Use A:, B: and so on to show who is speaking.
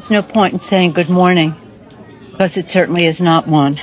A: There's no point in saying good morning, because it certainly is not one.